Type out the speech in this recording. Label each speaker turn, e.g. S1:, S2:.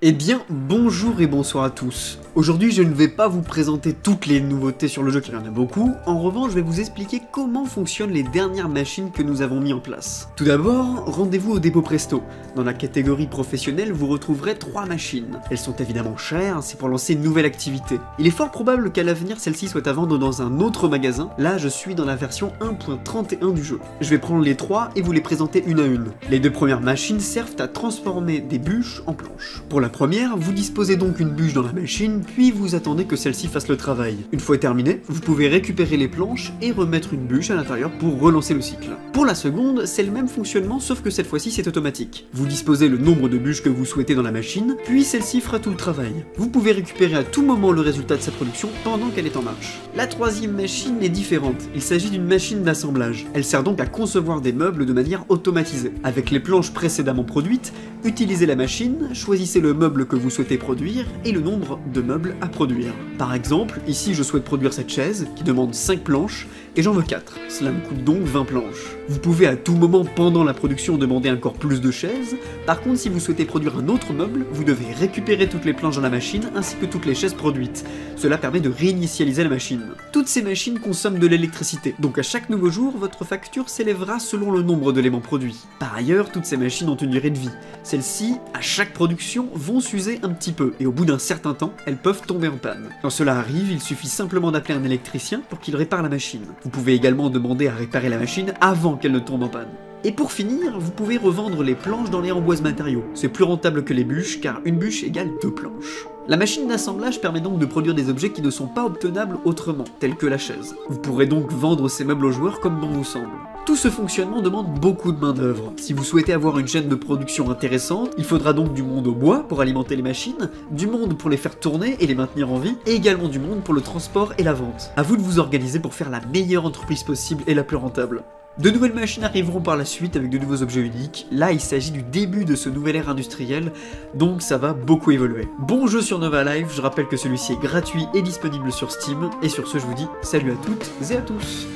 S1: Eh bien, bonjour et bonsoir à tous. Aujourd'hui, je ne vais pas vous présenter toutes les nouveautés sur le jeu, car il y en a beaucoup. En revanche, je vais vous expliquer comment fonctionnent les dernières machines que nous avons mis en place. Tout d'abord, rendez-vous au dépôt Presto. Dans la catégorie professionnelle, vous retrouverez trois machines. Elles sont évidemment chères, c'est pour lancer une nouvelle activité. Il est fort probable qu'à l'avenir, celle-ci soit à vendre dans un autre magasin. Là, je suis dans la version 1.31 du jeu. Je vais prendre les trois et vous les présenter une à une. Les deux premières machines servent à transformer des bûches en planches. Pour la première, vous disposez donc une bûche dans la machine, puis vous attendez que celle-ci fasse le travail. Une fois terminé, vous pouvez récupérer les planches et remettre une bûche à l'intérieur pour relancer le cycle. Pour la seconde, c'est le même fonctionnement sauf que cette fois-ci c'est automatique. Vous disposez le nombre de bûches que vous souhaitez dans la machine, puis celle-ci fera tout le travail. Vous pouvez récupérer à tout moment le résultat de sa production pendant qu'elle est en marche. La troisième machine est différente, il s'agit d'une machine d'assemblage. Elle sert donc à concevoir des meubles de manière automatisée. Avec les planches précédemment produites, utilisez la machine, choisissez le meuble que vous souhaitez produire et le nombre de meubles à produire. Par exemple, ici je souhaite produire cette chaise qui demande 5 planches et j'en veux 4. Cela me coûte donc 20 planches. Vous pouvez à tout moment pendant la production demander encore plus de chaises. Par contre, si vous souhaitez produire un autre meuble, vous devez récupérer toutes les planches dans la machine ainsi que toutes les chaises produites. Cela permet de réinitialiser la machine. Toutes ces machines consomment de l'électricité, donc à chaque nouveau jour, votre facture s'élèvera selon le nombre d'éléments produits. Par ailleurs, toutes ces machines ont une durée de vie. Celles-ci, à chaque production, vont s'user un petit peu, et au bout d'un certain temps, elles peuvent tomber en panne. Quand cela arrive, il suffit simplement d'appeler un électricien pour qu'il répare la machine. Vous pouvez également demander à réparer la machine avant qu'elle ne tombe en panne. Et pour finir, vous pouvez revendre les planches dans les remboises matériaux. C'est plus rentable que les bûches, car une bûche égale deux planches. La machine d'assemblage permet donc de produire des objets qui ne sont pas obtenables autrement, tels que la chaise. Vous pourrez donc vendre ces meubles aux joueurs comme bon vous semble. Tout ce fonctionnement demande beaucoup de main d'œuvre. Si vous souhaitez avoir une chaîne de production intéressante, il faudra donc du monde au bois pour alimenter les machines, du monde pour les faire tourner et les maintenir en vie, et également du monde pour le transport et la vente. A vous de vous organiser pour faire la meilleure entreprise possible et la plus rentable. De nouvelles machines arriveront par la suite avec de nouveaux objets uniques. Là, il s'agit du début de ce nouvel ère industriel, donc ça va beaucoup évoluer. Bon jeu sur Nova Live, je rappelle que celui-ci est gratuit et disponible sur Steam. Et sur ce, je vous dis salut à toutes et à tous.